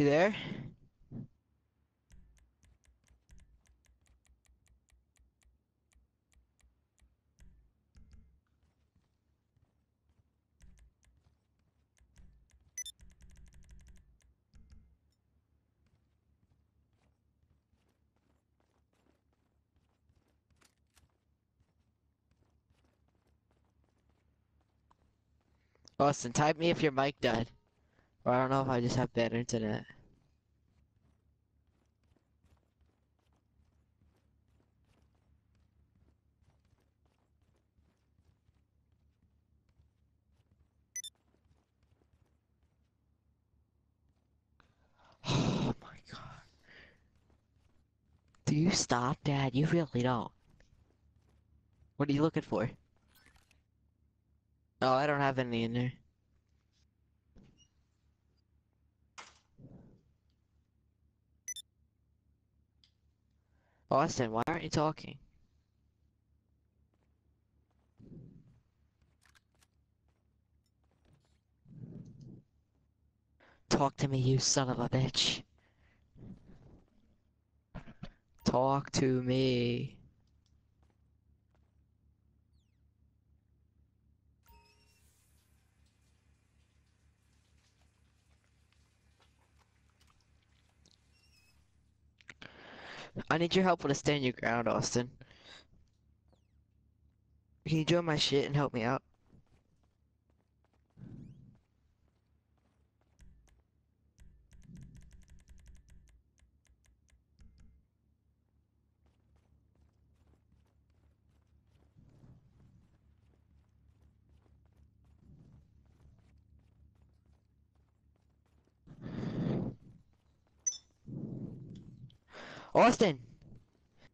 You there? Austin, type me if your mic died. I don't know if I just have bad internet. Oh my god. Do you stop, Dad? You really don't. What are you looking for? Oh, I don't have any in there. Austin, why aren't you talking? Talk to me, you son of a bitch. Talk to me. I need your help with a stand your ground, Austin. Can you join my shit and help me out? Austin!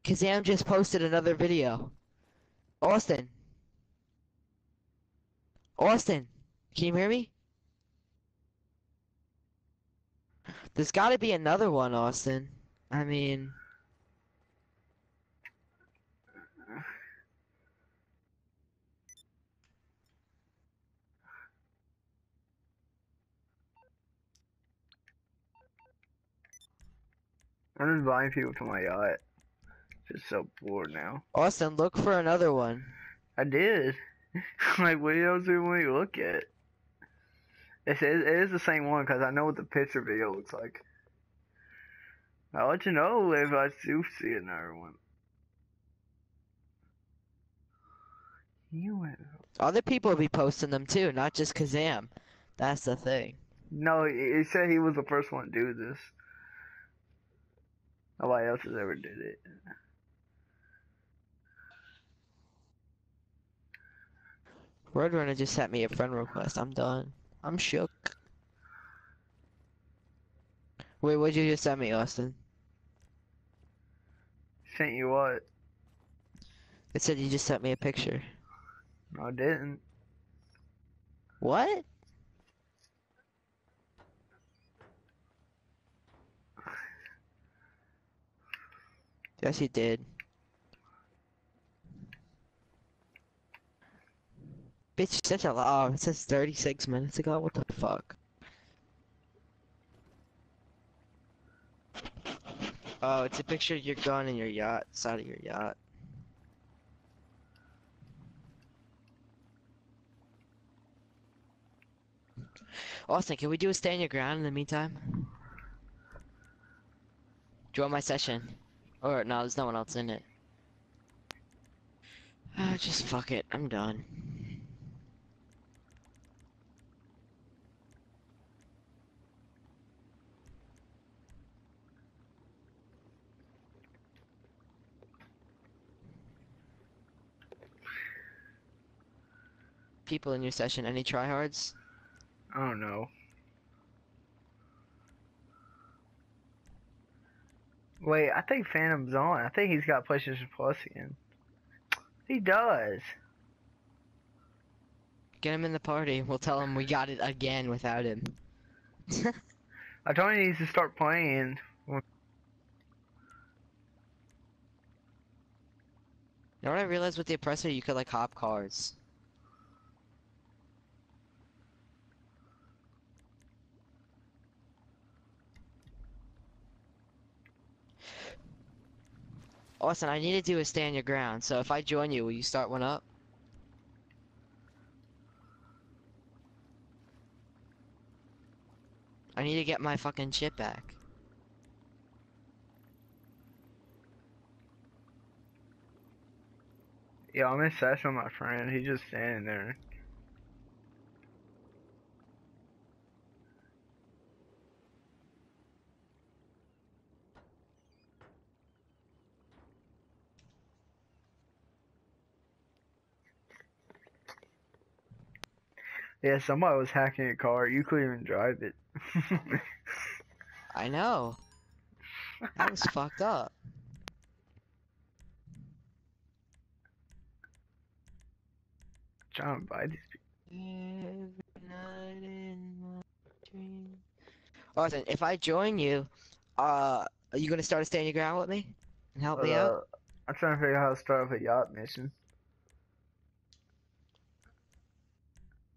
Kazam just posted another video. Austin! Austin! Can you hear me? There's gotta be another one, Austin. I mean... I'm just buying people to my yacht. Just so bored now. Austin, look for another one. I did. like, what else do we look at? It's, it is the same one because I know what the picture video looks like. I'll let you know if I do see another one. You went. Other people will be posting them too, not just Kazam. That's the thing. No, he he said he was the first one to do this. Nobody else has ever did it. Roadrunner just sent me a friend request. I'm done. I'm shook. Wait, what'd you just send me, Austin? Sent you what? It said you just sent me a picture. No, I didn't. What? Yes, he did. Bitch, such a lot. Oh, it says 36 minutes ago. What the fuck? Oh, it's a picture of your gun and your yacht, side of your yacht. Austin, can we do a stand your ground in the meantime? Join my session. Or, no, there's no one else in it. Ah, just fuck it. I'm done. People in your session, any tryhards? I don't know. Wait, I think Phantom's on. I think he's got PlayStation Plus again. He does. Get him in the party. We'll tell him we got it again without him. I told him he needs to start playing. You know what I realized with the oppressor? You could like hop cars. Austin, I need to do a stand your ground. So if I join you, will you start one up? I need to get my fucking shit back. Yeah, I'm in session with my friend. He's just standing there. Yeah, somebody was hacking a car. You couldn't even drive it. I know. That was fucked up. Trying to buy these Every night in my dreams. Austin, if I join you, uh, are you gonna start a stand your ground with me and help people. me out? Uh, I'm trying to figure out how to start up a yacht mission.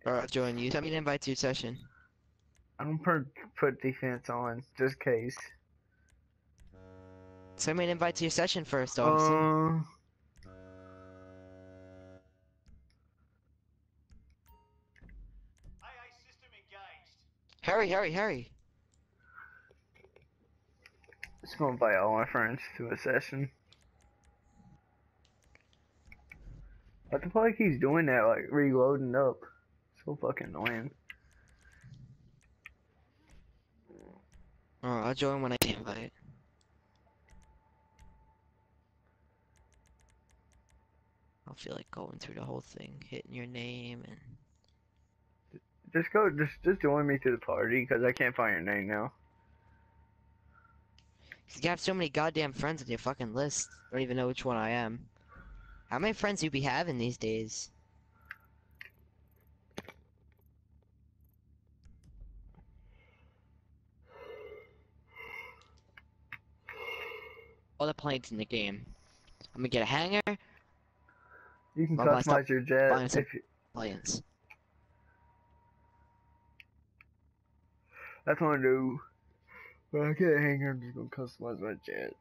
Or I'll join you. Send me an invite to your session. I'm gonna put, defense on, just in case. Send me an invite to your session first, Austin. Uh, system engaged. hurry, hurry, hurry. just gonna invite all my friends to a session. What the fuck he's doing that, like reloading up? So fucking annoying. Oh, I'll join when I get invite. I'll feel like going through the whole thing, hitting your name and Just go, just just join me to the party, cause I can't find your name now. you have so many goddamn friends on your fucking list. I don't even know which one I am. How many friends do you be having these days? All the planes in the game. I'm gonna get a hangar, You can Well, I stopped customize your jet if you, planes. that's what I do. When I get a hanger, I'm just gonna customize my jet.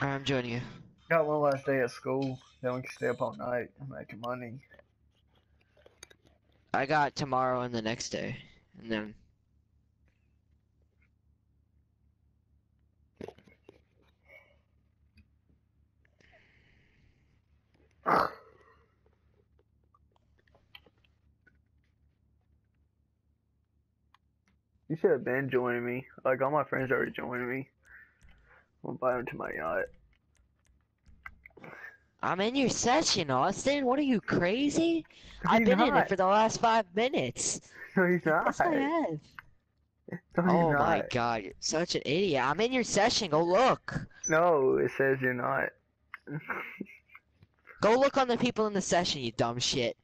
Alright, I'm joining you. Got one last day at school, then we can stay up all night and making money. I got tomorrow and the next day, and then You should have been joining me. Like all my friends already joining me. I'm buy them to my yacht. I'm in your session, Austin. What are you crazy? I've been in it for the last five minutes. No, he's not. Yes, I have. No, Oh my not. god, you're such an idiot. I'm in your session. Go look. No, it says you're not. Go look on the people in the session, you dumb shit.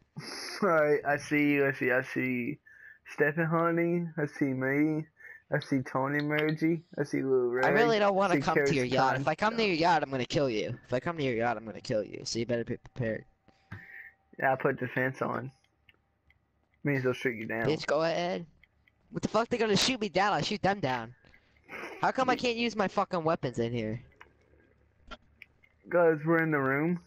Alright, I see you. I see. I see. Stephen Honey. I see me. I see Tony Mergy. I see Lil Ray. I really don't want to come to your Karis yacht. If I come to your yacht, I'm gonna kill you. If I come to your yacht, I'm gonna kill you. So you better be prepared. Yeah, I put defense on. Means they'll shoot you down. Bitch, go ahead. What the fuck? They're gonna shoot me down. I'll shoot them down. How come I can't use my fucking weapons in here? Guys, we're in the room.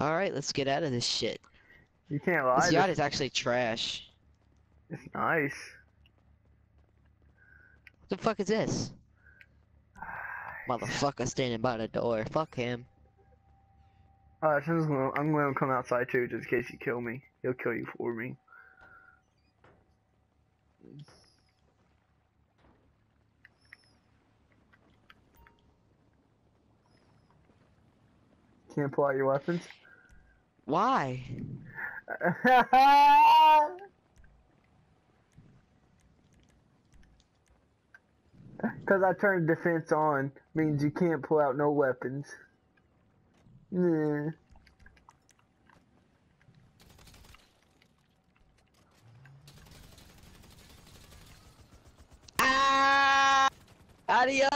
Alright, let's get out of this shit. You can't lie. This yacht is actually trash. It's nice. What the fuck is this? Motherfucker standing by the door. Fuck him. Alright, so I'm, gonna, I'm gonna come outside too, just in case you kill me. He'll kill you for me. Can't pull out your weapons. Why? Because I turned defense on means you can't pull out no weapons. Nah. Ah! Adios,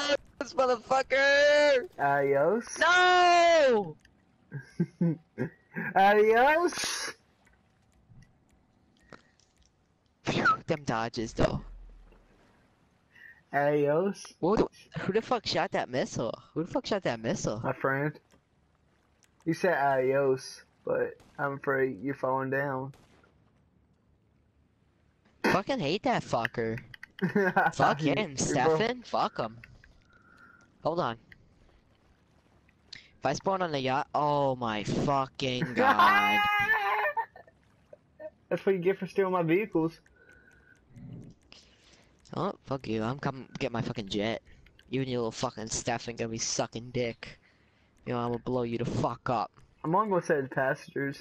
motherfucker! Adios? No! Adios! Phew, them dodges, though. Adios, Who the, who the fuck shot that missile? Who the fuck shot that missile? my friend. You said adios, but I'm afraid you're falling down. Fucking hate that fucker. Fuck him, Stefan. Fuck him. Hold on. If I spawn on the yacht, oh my fucking god. That's what you get for stealing my vehicles. Oh, fuck you. I'm coming get my fucking jet. You and your little fucking Stefan gonna be sucking dick. You know, I'm gonna blow you the fuck up. I'm on gonna say passengers.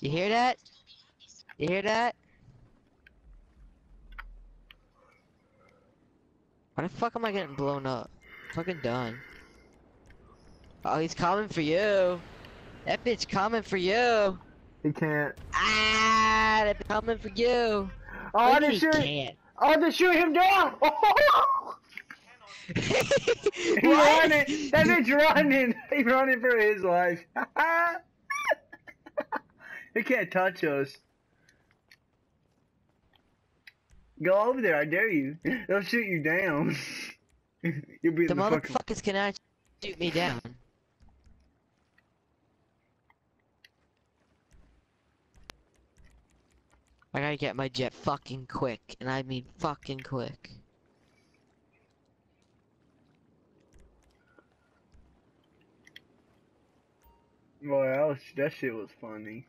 You hear that? You hear that? Why the fuck am I getting blown up? Fucking done. Oh, he's coming for you. That bitch coming for you. He can't. Ah, that bitch coming for you. Oh, I didn't shoot. can't. I didn't shoot him down. Oh! He's running. That bitch running. He's running for his life. he can't touch us. Go over there, I dare you. They'll shoot you down. You'll be The the fucking. motherfuckers cannot shoot me down. I gotta get my jet fucking quick, and I mean fucking quick. Boy, that, was, that shit was funny.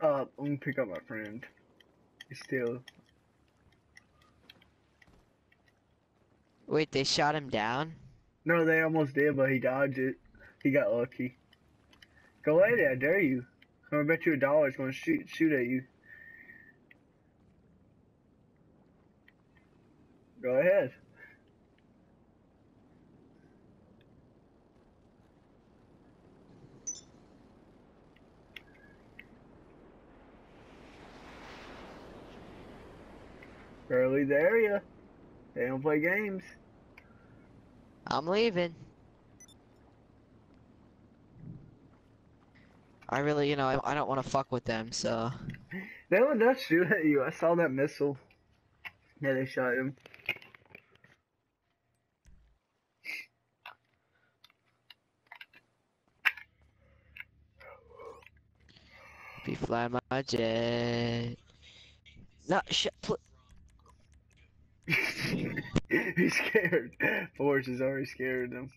Uh, let me pick up my friend. He's still. Wait, they shot him down? No, they almost did, but he dodged it. He got lucky. Go away there, I dare you. I'm gonna bet you a dollar it's gonna shoot shoot at you. Go ahead. Early the area. They don't play games. I'm leaving. I really, you know, I, I don't want to fuck with them, so. They would not shoot at you. I saw that missile. Yeah, they shot him. Be flying my jet. No, shut. Pl- He's scared. Forrest is already scared of him.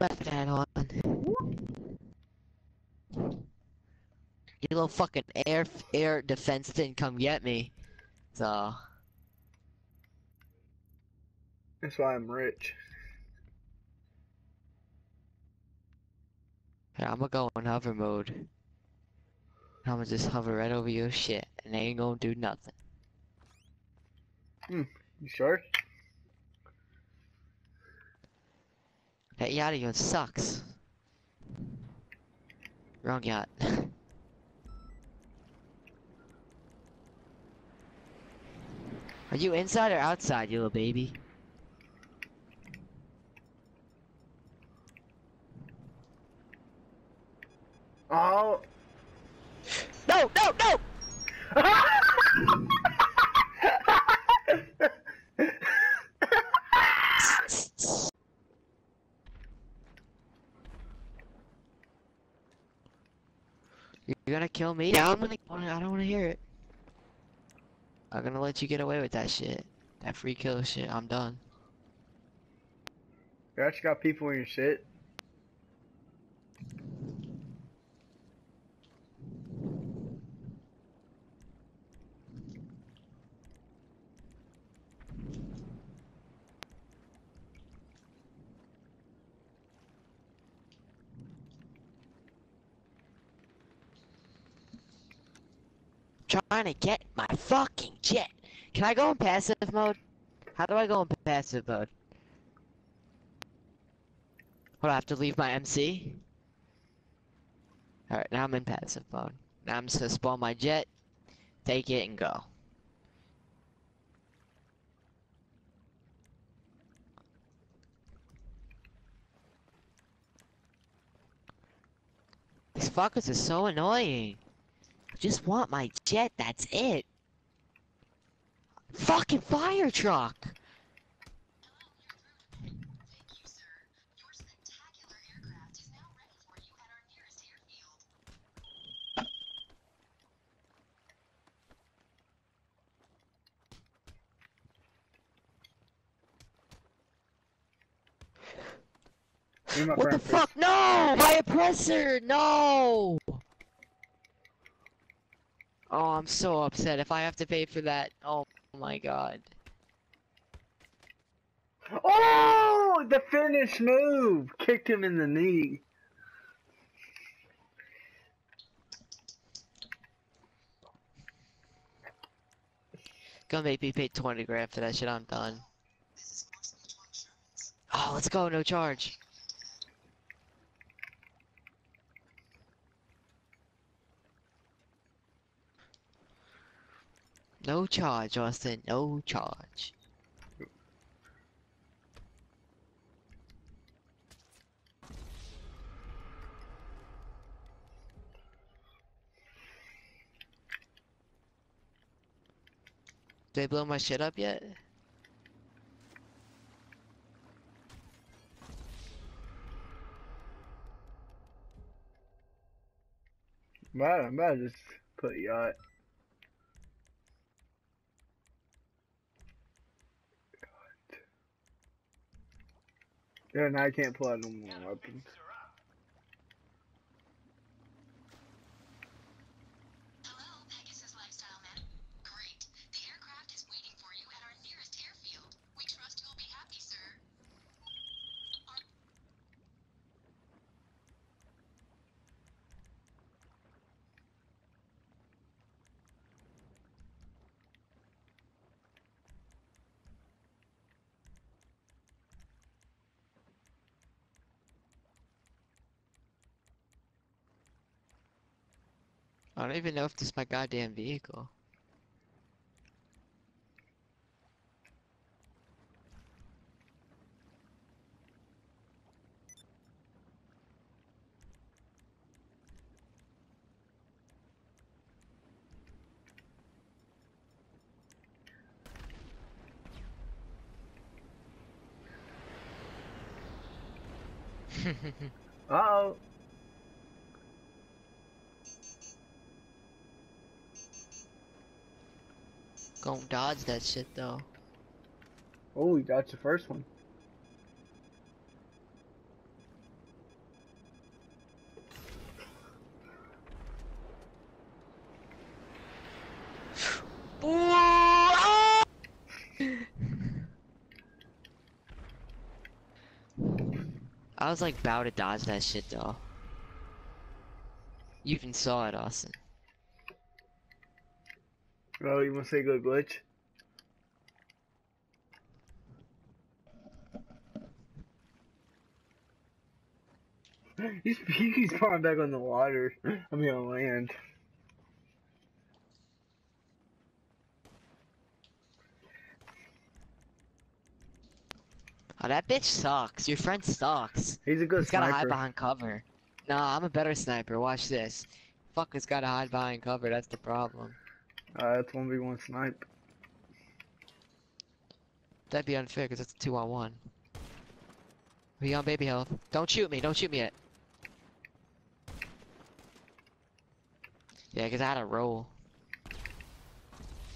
left that on. Fucking air air defense didn't come get me, so. That's why I'm rich. I'm gonna go in hover mode. I'm gonna just hover right over your shit, and they ain't gonna do nothing. Hmm, you sure? That yacht of yours sucks. Wrong yacht. Are you inside or outside, you little baby? Oh. No, no, no! You're gonna kill me? Yeah, I'm gonna. I don't wanna hear it. I'm gonna let you get away with that shit. That free kill shit. I'm done. you actually got people in your shit. trying to get my fucking jet. Can I go in passive mode? How do I go in passive mode? What, I have to leave my MC? Alright, now I'm in passive mode. Now I'm just gonna spawn my jet, take it, and go. These fuckers are so annoying. I just want my jet, that's it. Fucking fire truck! Thank you, sir. Your spectacular aircraft is now ready for you at our nearest airfield. Me and my What the fuck? No! My oppressor! No! Oh, I'm so upset if I have to pay for that. Oh my god. Oh, the finish move! Kicked him in the knee. Gonna make me pay 20 grand for that shit, I'm done. This is Mors Mutual Insurance. Oh, let's go, no charge. No charge, Austin, no charge. Did they blow my shit up yet? I might just put yacht. Now I can't pull out no more weapons. Hello, Pegasus Lifestyle Man. Great. The aircraft is waiting for you at our nearest airfield. We trust you'll be happy, sir. I don't even know if this is my goddamn vehicle. Uh oh. Gonna dodge that shit though. Oh, you got your first one. I was like about to dodge that shit though. You even saw it, Austin. Oh, you to say good glitch? He's he's falling back on the water. I mean on land. Oh, that bitch sucks. Your friend sucks. He's a good He's gotta hide behind cover. Nah, I'm a better sniper. Watch this. Fucker's gotta hide behind cover. That's the problem. Uh, v one snipe. That'd be unfair because it's a two on one. We on baby health. Don't shoot me. Don't shoot me yet. Yeah, because I had a roll.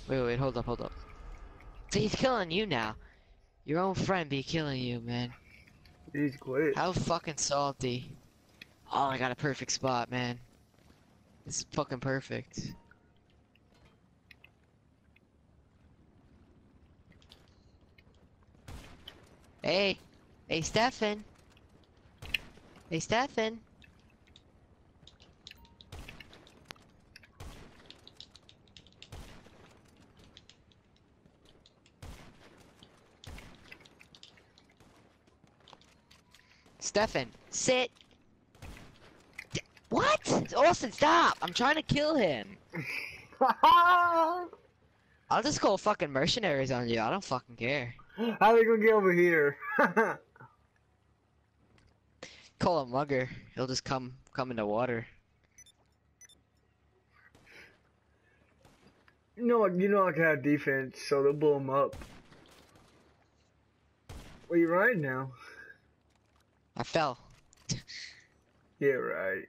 Wait, wait, hold up, hold up. See, he's killing you now. Your own friend be killing you, man. He's glitch. How fucking salty. Oh, I got a perfect spot, man. This is fucking perfect. Hey, hey, Stefan. Hey, Stefan. Stefan, sit. D- What? Austin, stop! I'm trying to kill him. I'll just call fucking mercenaries on you. I don't fucking care. They gonna get over here? Call a mugger. He'll just come come in the water. you know, you know I can have defense, so they'll blow him up. Where you riding now? I fell. Yeah, right.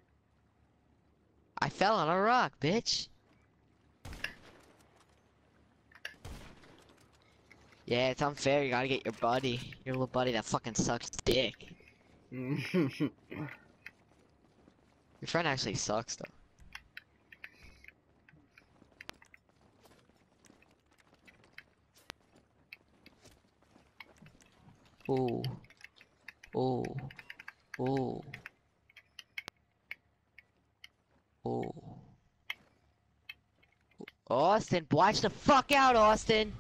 I fell on a rock, bitch. Yeah, it's unfair. You gotta get your buddy, your little buddy that fucking sucks dick. Your friend actually sucks though. Oh. Oh. Oh. Oh. Austin, watch the fuck out, Austin!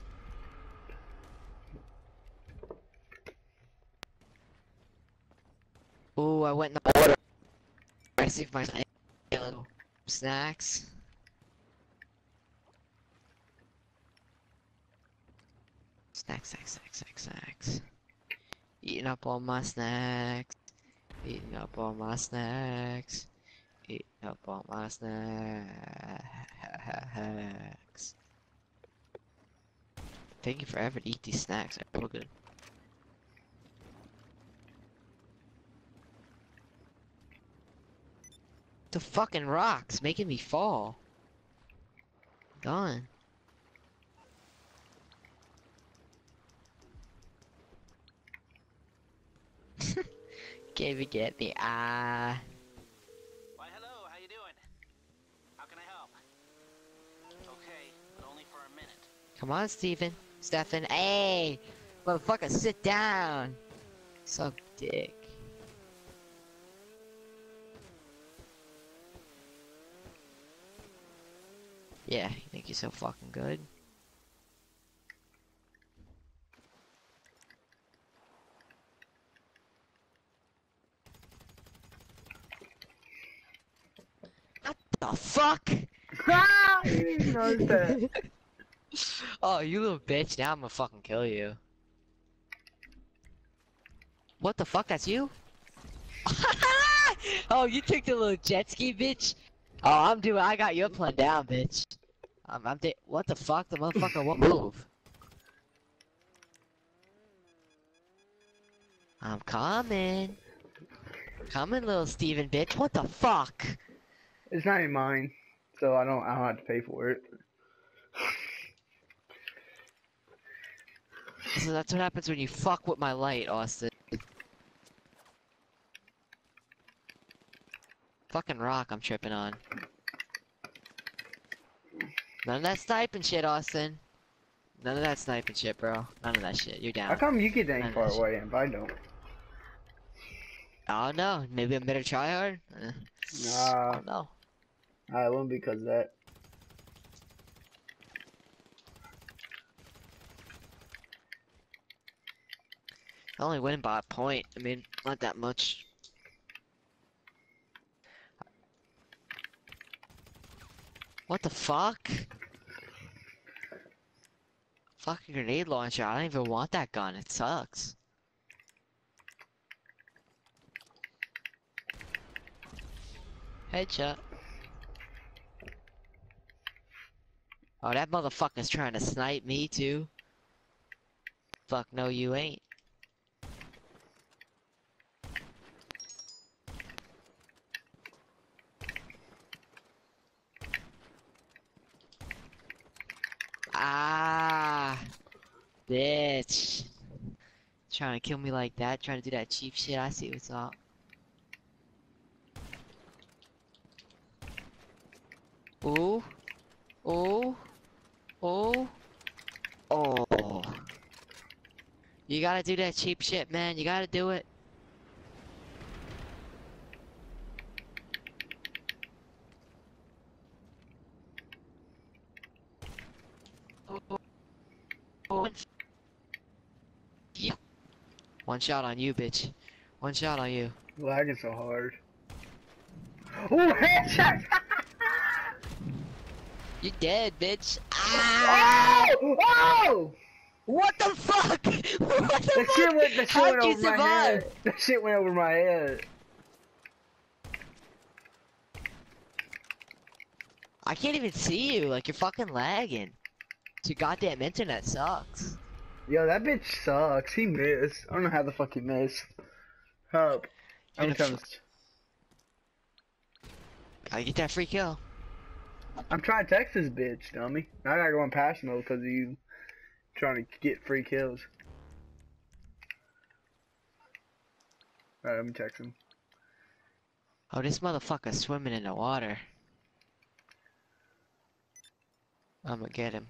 Ooh, I went in the water. I see if my snacks. Snacks, snacks, snacks, snacks, snacks. Eating up all my snacks. Eating up all my snacks. Eating up all my snacks. Taking forever to eat these snacks. They're real good. The fucking rocks making me fall. Gone. Can't even get me. Ah. Why, hello, how you doing? How can I help? Okay, but only for a minute. Come on, Stephen. Stefan. Hey! Motherfucker, sit down! Suck dick. Yeah, you think you're so fucking good? What the fuck? Ah, you didn't that. oh, you little bitch, now I'm gonna fucking kill you. What the fuck, that's you? oh, you took the little jet ski, bitch? Oh, I'm doing, I got your plan down, bitch. I'm, I'm di- what the fuck, the motherfucker won't move. I'm coming. Coming, little Steven, bitch, what the fuck? It's not even mine, so I don't. I don't have to pay for it. So that's what happens when you fuck with my light, Austin. Fucking rock I'm tripping on. None of that sniping shit, Austin. None of that sniping shit, bro. None of that shit. You're down. How come you get dang far away and I don't? I don't know. Maybe I'm better try hard? Uh, I don't know. I won't because of that. I only win by a point. I mean, not that much. What the fuck? Fucking grenade launcher. I don't even want that gun. It sucks. Headshot. Oh, that motherfucker's trying to snipe me too. Fuck no, you ain't. Ah, bitch. Trying to kill me like that, trying to do that cheap shit. I see what's up. Ooh. Ooh. Ooh. Oh. You gotta do that cheap shit, man. You gotta do it. One shot on you, bitch. One shot on you. Lagging so hard. Oh, headshot! You're dead, bitch. Ah! oh! Oh! What the fuck? what the The fuck? shit went, the shit How'd went you over my survive? head. The shit went over my head. I can't even see you. Like you're fucking lagging. Your goddamn internet sucks. Yo, that bitch sucks. He missed. I don't know how the fuck he missed. Help. I'm gonna Gotta get that free kill. I'm trying to text this bitch, dummy. Now I gotta go on pass mode because of you trying to get free kills. Alright, let me text him. Oh, this motherfucker's swimming in the water. I'm gonna get him.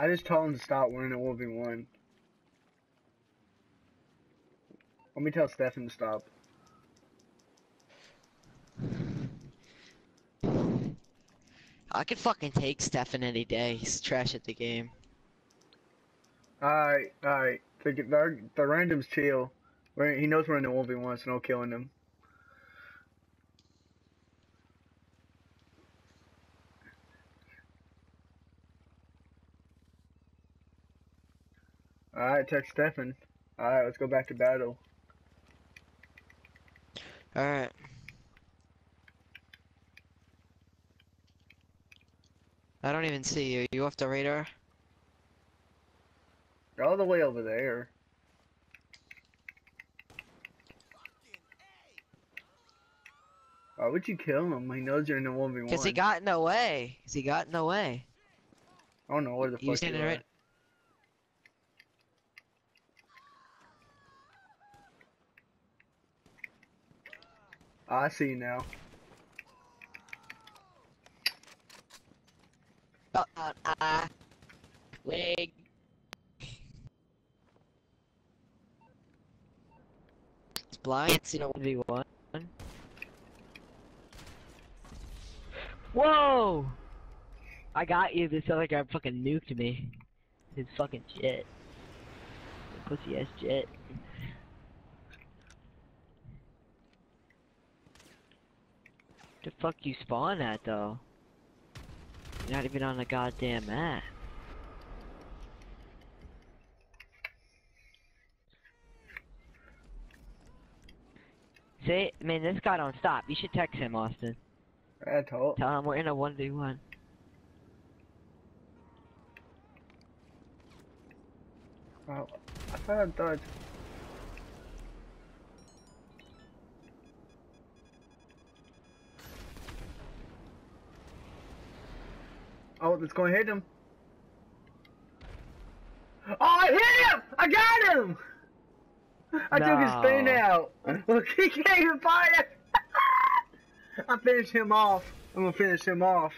I just told him to stop winning a 1v1. Let me tell Stefan to stop. I could fucking take Stefan any day. He's trash at the game. Alright, alright. The, the, the random's chill. We're, he knows we're in the 1v1, so no killing him. Alright, text Stefan. Alright, let's go back to battle. Alright. I don't even see you. You off the radar? You're all the way over there. Why would you kill him? He knows you're in the 1v1. Cause he got in the way. Cause he got in the way. I don't know where the He was fuck you standing right. I see now. Oh, uh, uh, leg. It's blind. It's v one. Whoa! I got you. This other guy fucking nuked me. His fucking jet. Pussy ass jet. Fuck you spawn at though? You're not even on the goddamn map. Say, man, this guy don't stop. You should text him, Austin. I told. Tell him we're in a 1v1. Oh, I thought I thought. Oh, let's go and hit him. Oh, I hit him! I got him! I took his No. out. Look, he can't even fire. I finished him off. I'm gonna finish him off.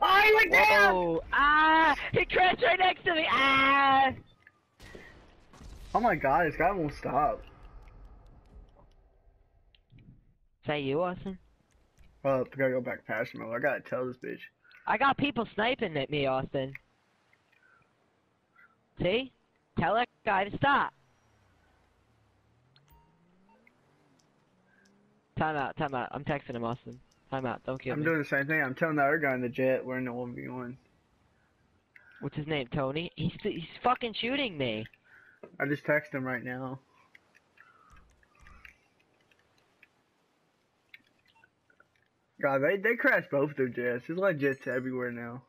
Oh, he went down! Ah! He crashed right next to me! Ah! Oh my god, this guy won't stop. Is that you, Austin? Oh, I gotta go back past him. I gotta tell this bitch. I got people sniping at me, Austin. See? Tell that guy to stop. Time out, time out. I'm texting him, Austin. Time out. Don't kill I'm me. doing the same thing. I'm telling the other guy in the jet we're in the 1v1. What's his name? Tony? He's he's fucking shooting me. I just text him right now. God, they they crashed both their jets. There's like jets everywhere now.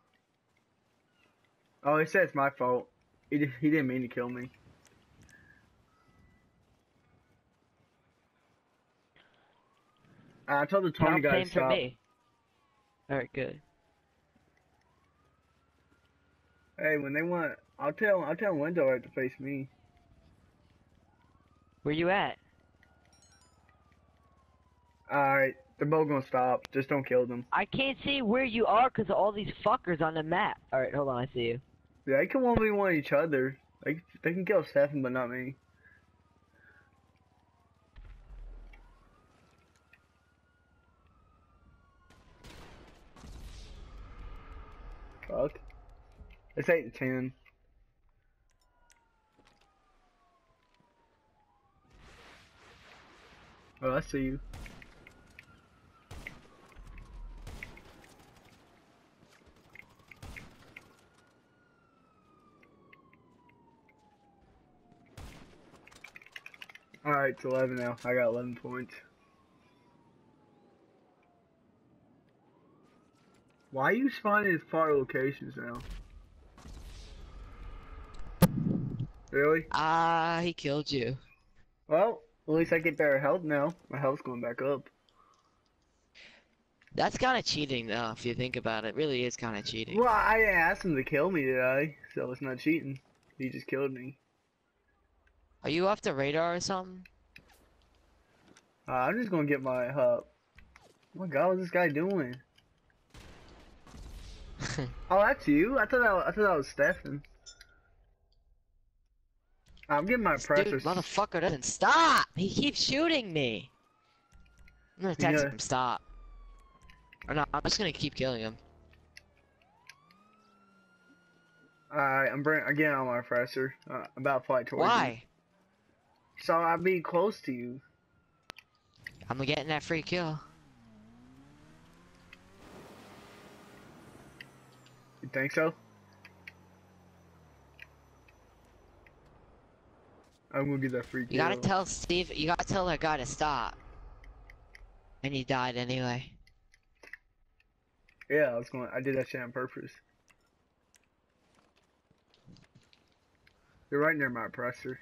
Oh, he said it's my fault. He he didn't mean to kill me. I told the Tony guy to stop. Alright, good. Hey, when they want, I'll tell I'll tell Window to face me. Where you at? Alright, they're both gonna stop. Just don't kill them. I can't see where you are because of all these fuckers on the map. Alright, hold on, I see you. Yeah, they can one v one each other. They they can kill Stefan, but not me. Fuck. It's eight to ten. Oh, I see you. Alright, it's 11 now. I got 11 points. Why are you spawning at far locations now? Really? Ah, he killed you. Well, at least I get better health now. My health's going back up. That's kind of cheating, though, if you think about it. it really is kind of cheating. Well, I didn't ask him to kill me, did I? So it's not cheating. He just killed me. Are you off the radar or something? Uh, I'm just gonna get my hub. Oh my god, what's this guy doing? Oh, that's you? I thought that was, I thought that was Stefan. I'm getting my Oppressor. Dude, motherfucker doesn't stop! He keeps shooting me! I'm gonna text Yeah. him, stop. Or no, I'm just gonna keep killing him. Alright, I'm bring, I'm on my Oppressor. Uh, about to fight towards you. Why? So I'll be close to you. I'm getting that free kill. You think so? I'm gonna get that free kill. You gotta tell Steve, you gotta tell that guy to stop. And he died anyway. Yeah, I was going. I did that shit on purpose. You're right near my oppressor.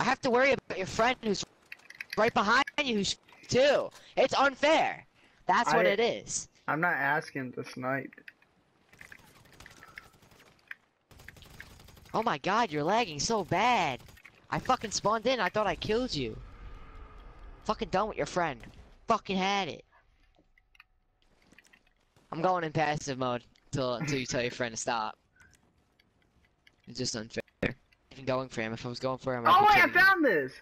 I have to worry about your friend who's right behind you who's too. It's unfair. That's what I- it is. I'm not asking to snipe. Oh my god, you're lagging so bad. I fucking spawned in, I thought I killed you. Fucking done with your friend. Fucking had it. I'm going in passive mode till until you tell your friend to stop. It's just unfair. Going for him. If I was going for him, I'd Oh wait, I him. found this.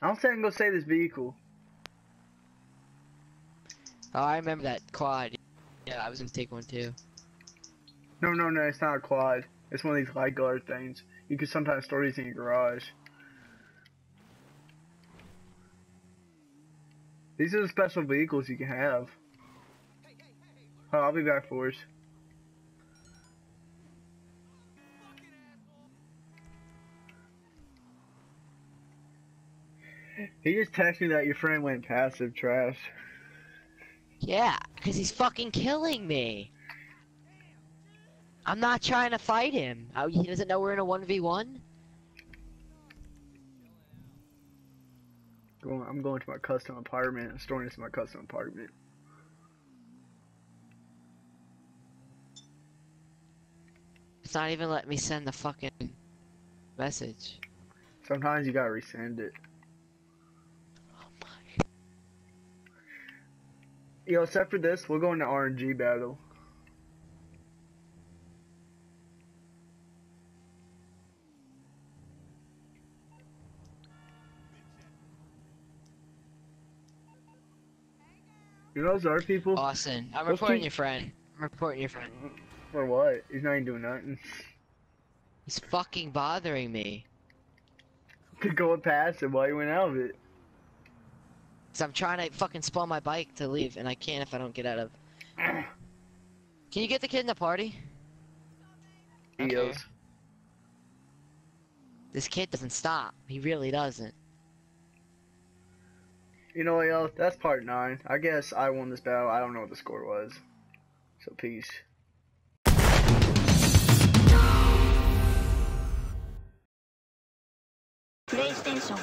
I'm saying go save this vehicle. Oh, I remember that quad. Yeah, I was gonna take one too. No, no, no, it's not a quad. It's one of these light guard things. You can sometimes store these in your garage. These are the special vehicles you can have. Oh, I'll be back for us. He just texted me that your friend went passive trash. Yeah, because he's fucking killing me. I'm not trying to fight him. Oh, he doesn't know we're in a 1v1? Going, I'm going to my custom apartment. I'm storing this in my custom apartment. It's not even letting me send the fucking message. Sometimes you gotta resend it. Oh my. Yo, except for this, we'll go into RNG battle. You know those are people? Austin, I'm reporting your friend. I'm reporting your friend. For what? He's not even doing nothing. He's fucking bothering me. to go past him while he went out of it. Cause I'm trying to fucking spawn my bike to leave, and I can't if I don't get out of. Can you get the kid in the party? He Okay. goes. This kid doesn't stop. He really doesn't. You know what, yo? That's part nine. I guess I won this battle. I don't know what the score was. So peace. PlayStation